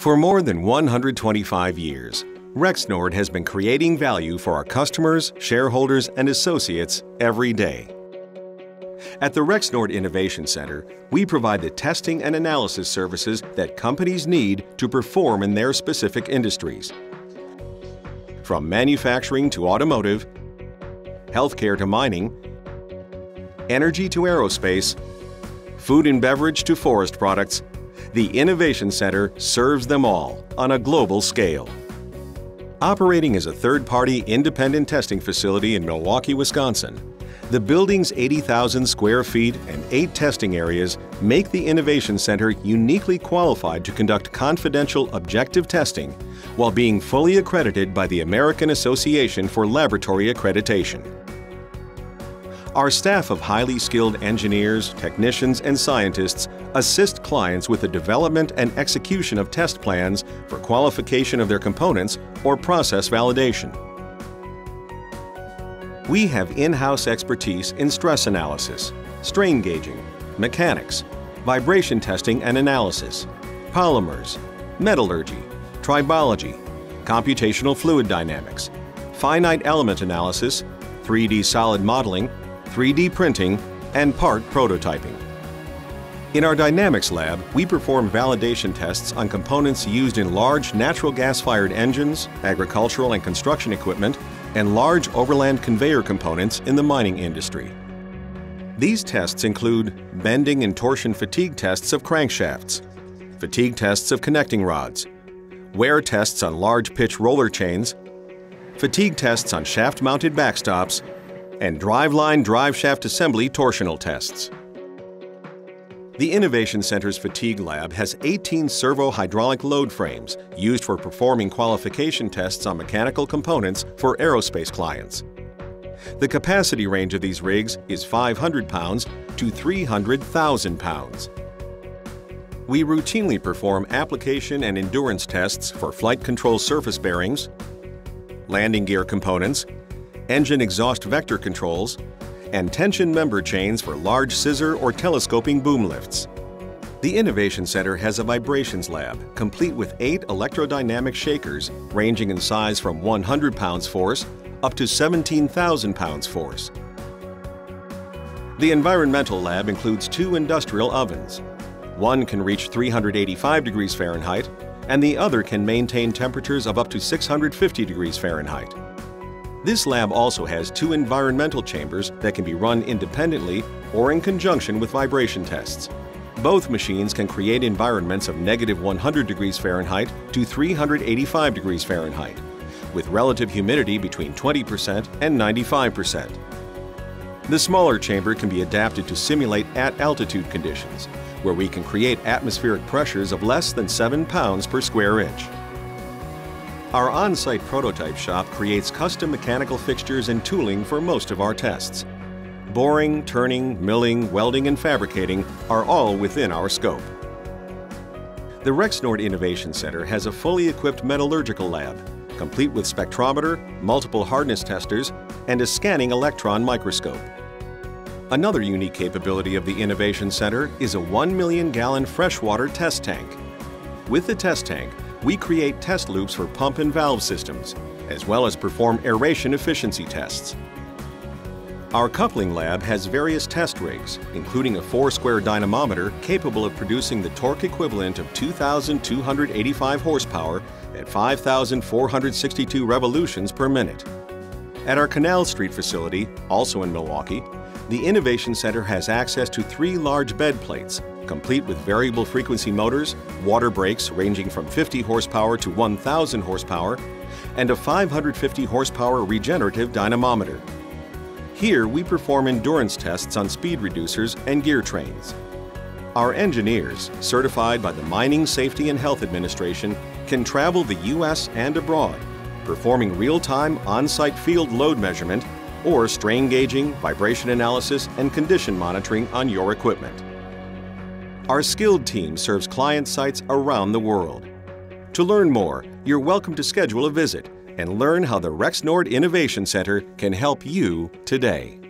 For more than 125 years, Rexnord has been creating value for our customers, shareholders, and associates every day. At the Rexnord Innovation Center, we provide the testing and analysis services that companies need to perform in their specific industries. From manufacturing to automotive, healthcare to mining, energy to aerospace, food and beverage to forest products, the Innovation Center serves them all on a global scale. Operating as a third-party independent testing facility in Milwaukee, Wisconsin, the building's 80,000 square feet and eight testing areas make the Innovation Center uniquely qualified to conduct confidential objective testing while being fully accredited by the American Association for Laboratory Accreditation. Our staff of highly skilled engineers, technicians, and scientists assist clients with the development and execution of test plans for qualification of their components or process validation. We have in-house expertise in stress analysis, strain gauging, mechanics, vibration testing and analysis, polymers, metallurgy, tribology, computational fluid dynamics, finite element analysis, 3D solid modeling, 3D printing, and part prototyping. In our Dynamics lab, we perform validation tests on components used in large natural gas-fired engines, agricultural and construction equipment, and large overland conveyor components in the mining industry. These tests include bending and torsion fatigue tests of crankshafts, fatigue tests of connecting rods, wear tests on large pitch roller chains, fatigue tests on shaft-mounted backstops, and driveline drive shaft assembly torsional tests. The Innovation Center's Fatigue Lab has 18 servo hydraulic load frames used for performing qualification tests on mechanical components for aerospace clients. The capacity range of these rigs is 500 pounds to 300,000 pounds. We routinely perform application and endurance tests for flight control surface bearings, landing gear components, engine exhaust vector controls, and tension member chains for large scissor or telescoping boom lifts. The Innovation Center has a vibrations lab, complete with eight electrodynamic shakers ranging in size from 100 pounds force up to 17,000 pounds force. The Environmental Lab includes two industrial ovens. One can reach 385 degrees Fahrenheit, and the other can maintain temperatures of up to 650 degrees Fahrenheit. This lab also has two environmental chambers that can be run independently or in conjunction with vibration tests. Both machines can create environments of negative 100 degrees Fahrenheit to 385 degrees Fahrenheit, with relative humidity between 20% and 95%. The smaller chamber can be adapted to simulate at altitude conditions, where we can create atmospheric pressures of less than 7 pounds per square inch. Our on-site prototype shop creates custom mechanical fixtures and tooling for most of our tests. Boring, turning, milling, welding, and fabricating are all within our scope. The Rexnord Innovation Center has a fully equipped metallurgical lab, complete with spectrometer, multiple hardness testers, and a scanning electron microscope. Another unique capability of the Innovation Center is a 1 million gallon freshwater test tank. With the test tank, we create test loops for pump and valve systems, as well as perform aeration efficiency tests. Our coupling lab has various test rigs, including a four-square dynamometer capable of producing the torque equivalent of 2,285 horsepower at 5,462 revolutions per minute. At our Canal Street facility, also in Milwaukee, the Innovation Center has access to three large bed plates complete with variable frequency motors, water brakes ranging from 50 horsepower to 1,000 horsepower, and a 550 horsepower regenerative dynamometer. Here we perform endurance tests on speed reducers and gear trains. Our engineers, certified by the Mining Safety and Health Administration, can travel the U.S. and abroad, performing real-time on-site field load measurement or strain gauging, vibration analysis, and condition monitoring on your equipment. Our skilled team serves client sites around the world. To learn more, you're welcome to schedule a visit and learn how the Rexnord Innovation Center can help you today.